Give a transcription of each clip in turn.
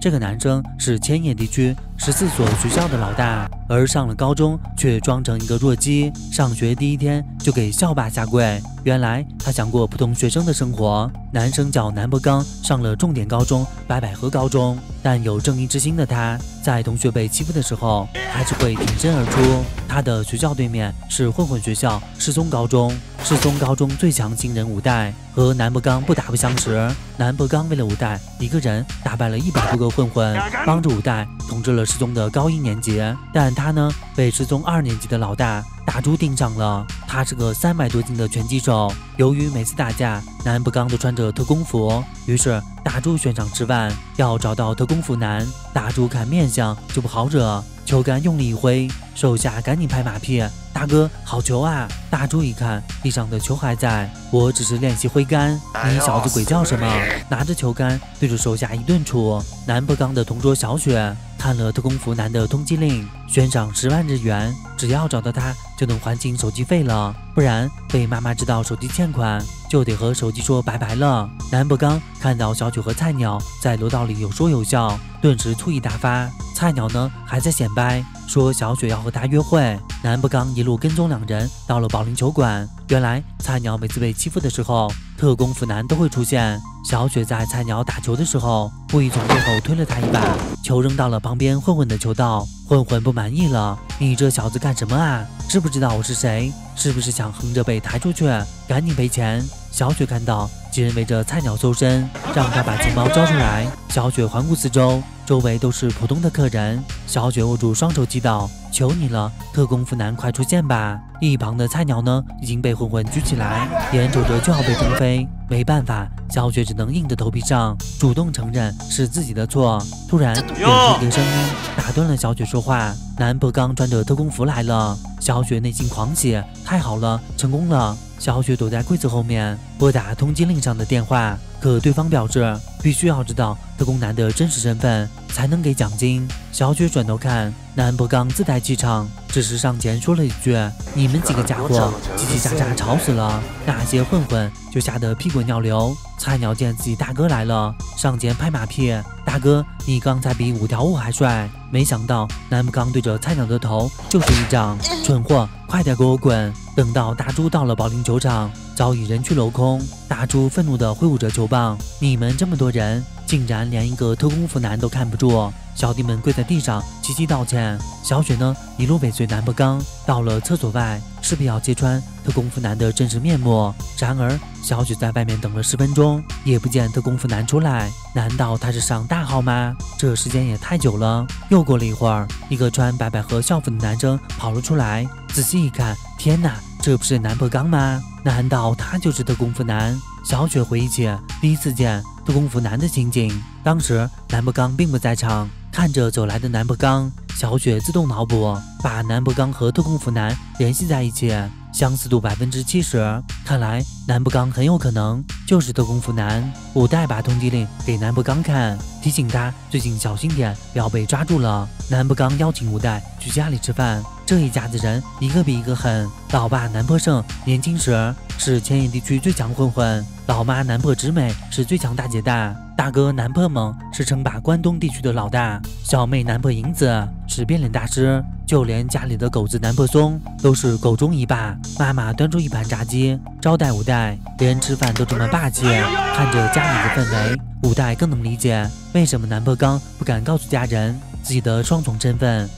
这个男生是千叶地区十四所学校的老大，而上了高中却装成一个弱鸡，上学第一天就给校霸下跪。原来他想过普通学生的生活。男生叫南博刚，上了重点高中白百合高中，但有正义之心的他，在同学被欺负的时候，还是会挺身而出。他的学校对面是混混学校世宗高中，世宗高中最强新人五代和南博刚不打不相识。南博刚为了五代，一个人打败了一百多个混混，帮着五代统治了世宗的高一年级。但他呢，被世宗二年级的老大。大猪盯上了，他是个三百多斤的拳击手。由于每次打架，南不刚都穿着特工服，于是大柱悬赏十万要找到特工服男。大柱看面相就不好惹，球杆用力一挥，手下赶紧拍马屁：“大哥，好球啊！”大柱一看地上的球还在，我只是练习挥杆，你小子鬼叫什么？拿着球杆对着手下一顿杵。南不刚的同桌小雪。看了特工服男的通缉令，悬赏十万日元，只要找到他就能还清手机费了， 감사합니다. 不然被妈妈知道手机欠款，就得和手机说拜拜了。南博刚看到小雪和菜鸟在楼道里有说有笑，顿时醋意大发。菜鸟呢还在显摆，说小雪要和他约会。南博刚一路跟踪两人到了保龄球馆，原来菜鸟每次被欺负的时候，特工腐男都会出现。小雪在菜鸟打球的时候，故意从背后推了他一把，球扔到了旁边混混的球道。混混不满意了：“你这小子干什么啊？知不知道我是谁？是不是想横着被抬出去？赶紧赔钱！”小雪看到几人围着菜鸟搜身，让他把钱包交出来。小雪环顾四周，周围都是普通的客人。小雪握住双手祈祷：“求你了，特工服男，快出现吧！”一旁的菜鸟呢，已经被混混举起来，眼瞅着就要被轰飞。没办法，小雪只能硬着头皮上，主动承认是自己的错。突然，远处一个声音打断了小雪说话：“南博刚穿着特工服来了。”小雪内心狂喜，太好了，成功了！小雪躲在柜子后面，拨打通缉令上的电话，可对方表示必须要知道特工男的真实身份才能给奖金。小雪转头看，南博刚自带气场，只是上前说了一句：“你们几个家伙叽叽喳喳，吵死了！”那些混混就吓得屁滚尿流。菜鸟见自己大哥来了，上前拍马屁：“大哥，你刚才比五条悟还帅！”没想到南木刚对着菜鸟的头就是一掌，蠢货，快点给我滚！等到大猪到了保龄球场，早已人去楼空。大猪愤怒地挥舞着球棒：“你们这么多人，竟然连一个特工服男都看不住！”小弟们跪在地上齐齐道歉。小雪呢，一路尾随南木刚到了厕所外。势必要揭穿特工服男的真实面目。然而，小雪在外面等了十分钟，也不见特工服男出来。难道他是上大号吗？这时间也太久了。又过了一会儿，一个穿白百合校服的男生跑了出来。仔细一看，天哪，这不是南博刚吗？难道他就是特工服男？小雪回忆起第一次见特工服男的情景，当时南博刚并不在场。看着走来的南博刚，小雪自动脑补，把南博刚和特工服男联系在一起，相似度百分之七十。看来南博刚很有可能就是特工服男。五代把通缉令给南博刚看，提醒他最近小心点，不要被抓住了。南博刚邀请五代去家里吃饭，这一家子人一个比一个狠。老爸南破胜年轻时是千叶地区最强混混，老妈南破直美是最强大姐大。大哥南破猛是称霸关东地区的老大，小妹南破银子是变脸大师，就连家里的狗子南破松都是狗中一霸。妈妈端出一盘炸鸡招待五代，连吃饭都这么霸气。看着家里的氛围，五代更能理解为什么南破刚不敢告诉家人自己的双重身份。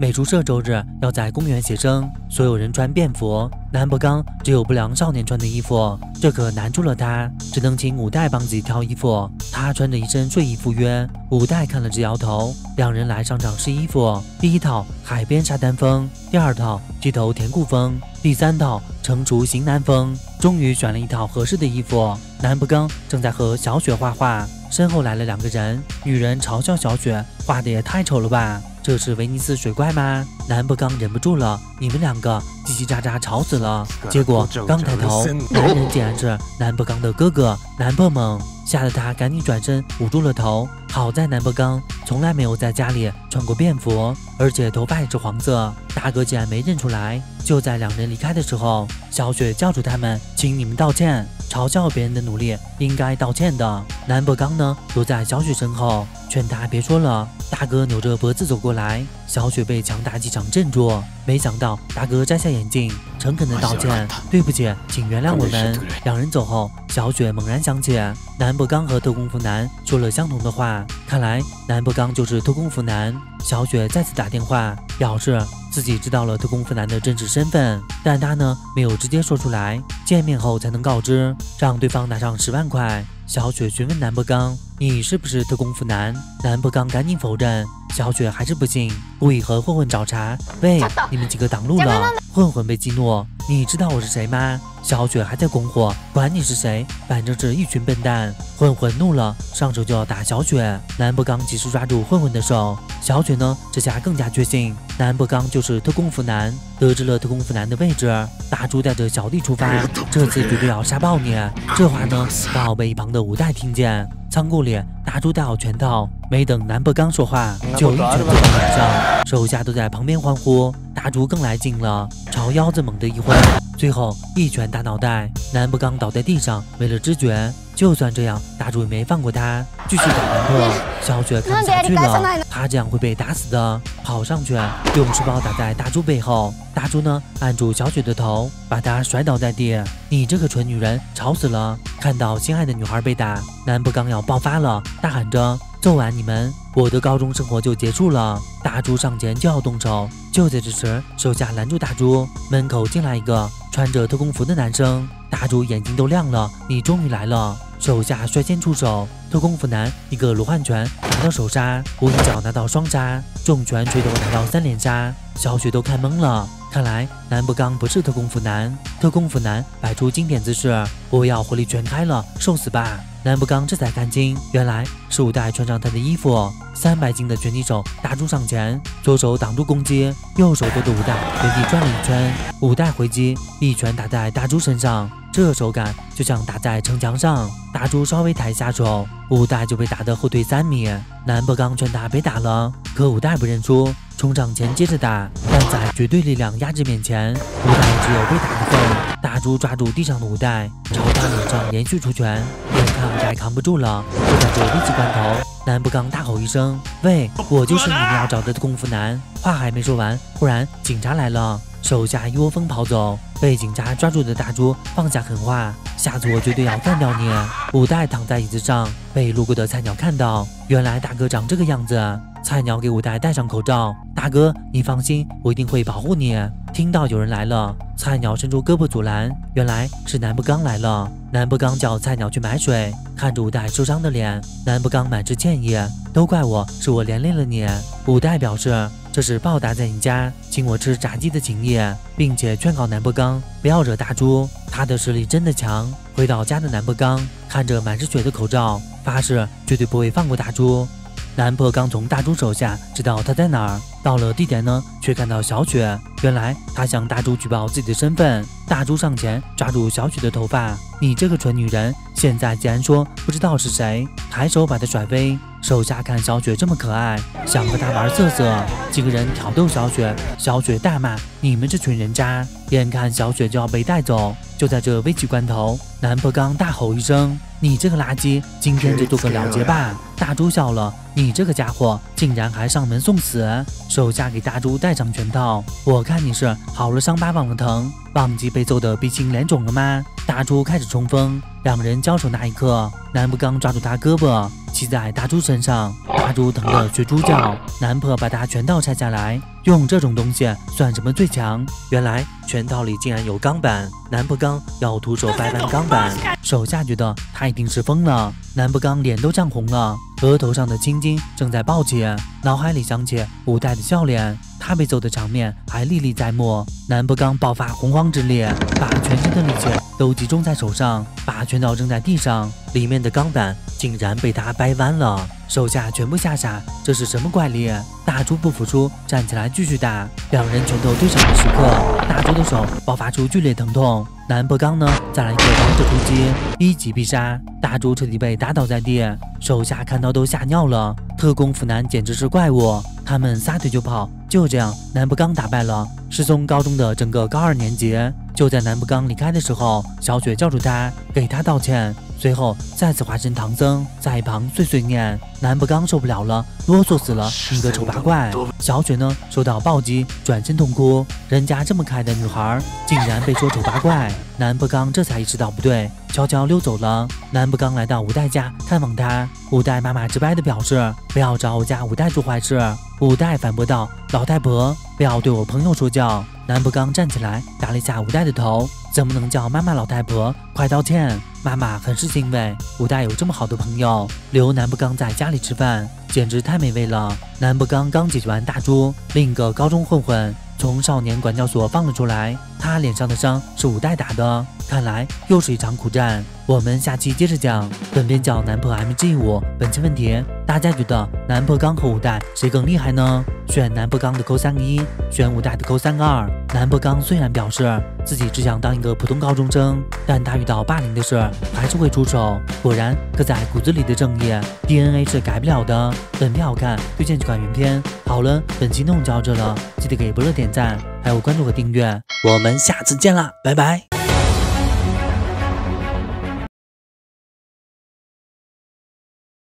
美术社周日要在公园写生，所有人穿便服。南博刚只有不良少年穿的衣服，这可难住了他，只能请五代帮自己挑衣服。他穿着一身睡衣赴约，五代看了直摇头。两人来商场试衣服，第一套海边沙滩风，第二套街头甜酷风，第三套成熟型男风。终于选了一套合适的衣服。南博刚正在和小雪画画，身后来了两个人，女人嘲笑小雪画的也太丑了吧。这是威尼斯水怪吗？南博刚忍不住了，你们两个叽叽喳喳吵死了。结果刚抬头，男人竟然是南博刚的哥哥南博猛，吓得他赶紧转身捂住了头。好在南博刚从来没有在家里穿过便服，而且头发也是黄色，大哥竟然没认出来。就在两人离开的时候，小雪叫住他们，请你们道歉。嘲笑别人的努力，应该道歉的。南博刚呢，躲在小雪身后，劝她别说了。大哥扭着脖子走过来，小雪被强大气场镇住。没想到大哥摘下眼镜，诚恳的道歉：“对不起，请原谅我们。”两人走后，小雪猛然想起南博刚和特工服男说了相同的话，看来南博刚就是特工服男。小雪再次打电话，表示自己知道了特工服男的真实身份，但他呢没有直接说出来，见面后才能告知，让对方拿上十万块。小雪询问南博刚：“你是不是特工服男？”南博刚赶紧否认。小雪还是不信，故意和混混找茬：“喂，你们几个挡路了！”混混被激怒：“你知道我是谁吗？”小雪还在拱火：“管你是谁，反正是一群笨蛋！”混混怒了，上手就要打小雪。南博刚及时抓住混混的手。小雪呢，这下更加确信南博刚就是特工服男。得知了特工服男的位置，大猪带着小弟出发，这次绝对要杀爆你！这话呢，刚好被一旁的五代听见。仓库里，大猪戴好拳套，没等南博刚说话，就一拳揍到脸上，手下都在旁边欢呼。大猪更来劲了，朝腰子猛地一挥，最后一拳打脑袋，南博刚倒在地上，没了知觉。就算这样，大猪也没放过他，继续打南破。小雪看不下去了，他这样会被打死的，跑上去用书包打在大猪背后。大猪呢，按住小雪的头，把她甩倒在地。你这个蠢女人，吵死了！看到心爱的女孩被打，南博刚要爆发了，大喊着：“揍完你们，我的高中生活就结束了！”大猪上前就要动手，就在这时，手下拦住大猪。门口进来一个穿着特工服的男生，大猪眼睛都亮了：“你终于来了！”手下率先出手，特工服男一个罗汉拳拿到首杀，无影脚拿到双杀，重拳锤头拿到三连杀，小雪都看懵了。看来南博刚不是特工服男，特工服男摆出经典姿势，我要火力全开了，受死吧！南博刚这才看清，原来是五代穿上他的衣服，三百斤的拳击手大猪上前，左手挡住攻击，右手勾着五代原地转了一圈，五代回击，一拳打在大猪身上。这手感就像打在城墙上，大猪稍微抬下手，五代就被打得后退三米。南博刚劝他别打了，可五代不认输，冲上前接着打，但在绝对力量压制面前，五代只有被打的份。大猪抓住地上的五代，朝他脸上连续出拳，眼看五代扛不住了，就在这危急关头，南不刚大吼一声：“喂，我就是你们要找的功夫男！”话还没说完，忽然警察来了。手下一窝蜂跑走，被警察抓住的大猪放下狠话：“下次我绝对要干掉你！”五代躺在椅子上，被路过的菜鸟看到，原来大哥长这个样子。菜鸟给五代戴上口罩：“大哥，你放心，我一定会保护你。”听到有人来了，菜鸟伸出胳膊阻拦，原来是南不刚来了。南不刚叫菜鸟去买水，看着五代受伤的脸，南不刚满是歉意：“都怪我，是我连累了你。”五代表示。这是报答在你家请我吃炸鸡的情谊，并且劝告南博刚不要惹大猪，他的实力真的强。回到家的南博刚看着满是血的口罩，发誓绝对不会放过大猪。南博刚从大猪手下知道他在哪儿，到了地点呢，却看到小雪。原来他向大猪举报自己的身份，大猪上前抓住小雪的头发：“你这个蠢女人，现在竟然说不知道是谁！”抬手把她甩飞。手下看小雪这么可爱，想和她玩色色，几个人挑逗小雪，小雪大骂：“你们这群人渣！”眼看小雪就要被带走，就在这危急关头，南博刚大吼一声：“你这个垃圾，今天就做个了结吧！”大猪笑了：“你这个家伙，竟然还上门送死！”手下给大猪戴上拳套，我看你是好了伤疤忘了疼，忘记被揍得鼻青脸肿了吗？大猪开始冲锋，两人交手那一刻，南博刚抓住他胳膊。骑在大猪身上，大猪疼得学猪叫。南破把他拳套拆下来，用这种东西算什么最强？原来拳套里竟然有钢板。南破刚要徒手掰弯钢板，手下觉得他一定是疯了。南破刚脸都涨红了，额头上的青筋正在暴起，脑海里想起五代的笑脸，他被揍的场面还历历在目。南破刚爆发洪荒之力，把全身的力气都集中在手上，把拳套扔在地上，里面的钢板竟然被他掰弯了。手下全部吓傻，这是什么怪力？大猪不服输，站起来继续打。两人拳头对上的时刻，大猪的手爆发出剧烈疼痛。南博刚呢，再来一个王者突击，一击必杀。大猪彻底被打倒在地，手下看到都吓尿了。特工腐男简直是怪物，他们撒腿就跑。就这样，南博刚打败了失踪高中的整个高二年级。就在南不刚离开的时候，小雪叫住他，给他道歉，随后再次化身唐僧，在一旁碎碎念。南不刚受不了了，啰嗦死了，你个丑八怪！小雪呢，受到暴击，转身痛哭。人家这么可爱的女孩，竟然被说丑八怪，南不刚这才意识到不对，悄悄溜走了。南不刚来到五代家探望他，五代妈妈直白的表示，不要找我家五代做坏事。五代反驳道：“老太婆，不要对我朋友说教。”南不刚站起来，打了一下五代的头，怎么能叫妈妈老太婆？快道歉！妈妈很是欣慰，五代有这么好的朋友，留南不刚在家里吃饭，简直太美味了。南不刚刚解决完大猪，另一个高中混混从少年管教所放了出来，他脸上的伤是五代打的，看来又是一场苦战。我们下期接着讲。本片叫南破 MG 五，本期问题：大家觉得南破刚和五代谁更厉害呢？选南破刚的扣三个一，选五代的扣三个二。南破刚虽然表示自己只想当一个普通高中生，但他遇到霸凌的事还是会出手。果然，刻在骨子里的正义 DNA 是改不了的。本片好看，推荐去看原片。好了，本期内容就到这了，记得给波乐点赞，还有关注和订阅。我们下次见啦，拜拜。